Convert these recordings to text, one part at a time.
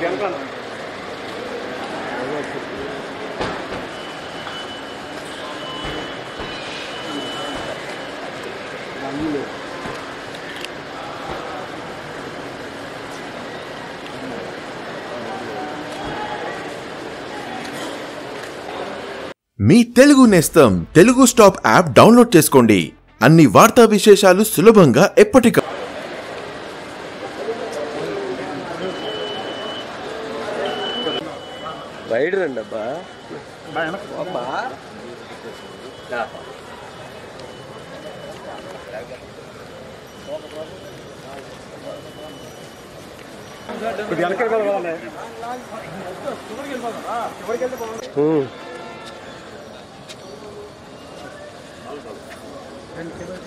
మీ తెలుగు నేస్తం Telugu stop app download చేసుకోండి. అన్ని వార్తా విశేషాలు సులభంగా ఎప్పటికప్పుడు బయట రండి అబ్బా అబ్బా ధర్మం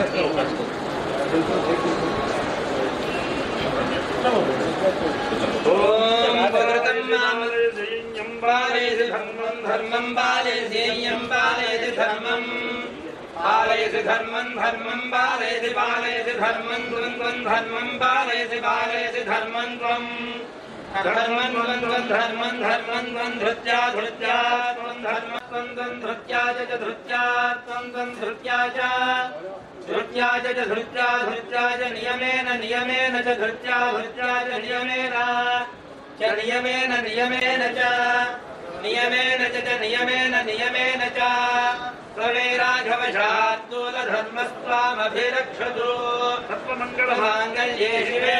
करते हैं धर्मं पालयेयं पालयति धर्मं पालयति धर्मं धर्मं पालयति पालयति धर्मं त्वं त्वं धर्मं पालयति पालयति धर्मं त्वम् धर्मन् धर्मन् धर्मन् धर्मन् धृत्या धृत्या त्वं धर्म त्वं त्वं धृत्या च धृत्या त्वं त्वं धृत्या च धृत्या च धृत्या धृत्या च नियमेन नियमेन च धृत्या धृत्या च नियमेन च नियमेन नियमेन च नियमेन च च नियमेन नियमेन च प्रवे सत्त्वमङ्गलमाङ्गल्ये शिवे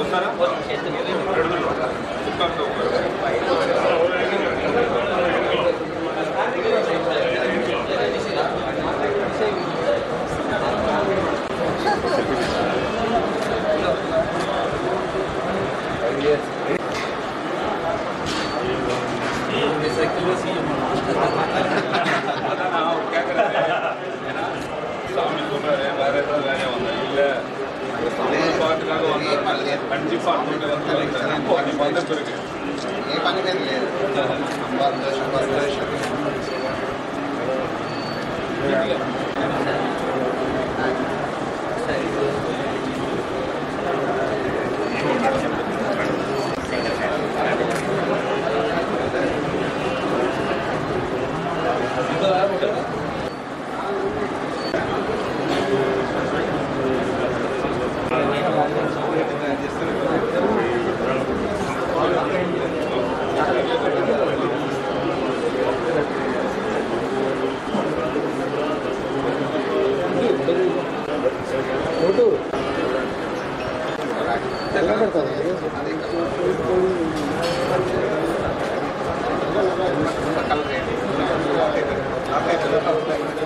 వస్తారా? of things.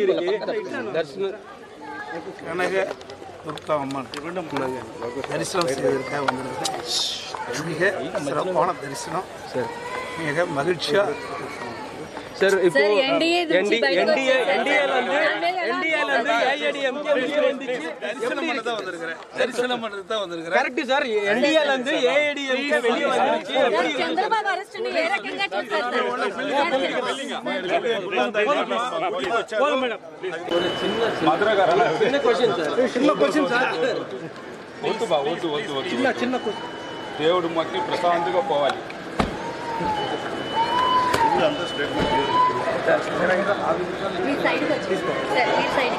எப்படி இருக்கு? தரிசனம் கனக துர்கா அம்மன் தரிசனம் செய்வதற்காக வந்திருக்கேன் மிக சிறப்பான தரிசனம். மிக மகிழ்ச்சியா சார் இப்போ சார், NDA இது ND பயிர் NDA வச்சு- NDA ல இருந்து நான்வே NDA ல இருந்து AIDMK வெளிய வந்துச்சு தரிசனம் பண்ண தான் வந்திருக்கிறேன் தரிசனம் பண்ணுறது தான் வந்திருக்கிறேன் కరెక్ట్ సార్ NDA ல இருந்து AIDMK வெளிய வந்துச்சு எப்படி இருக்கு? చంద్రబాబు అరెస్ట్ ని ఏ రకంగా చూస్తారు போதும் மேடம் ஒரு சின்ன சின்ன క్వశ్చన్ సార్ చిన్న క్వశ్చన్ సార్ వద్దు బా వద్దు వద్దు వద్దు చిన్న చిన్న దేవుడు మొక్కి ప్రశాంతంగా పోవాలి మీ సైడ్ సైడ్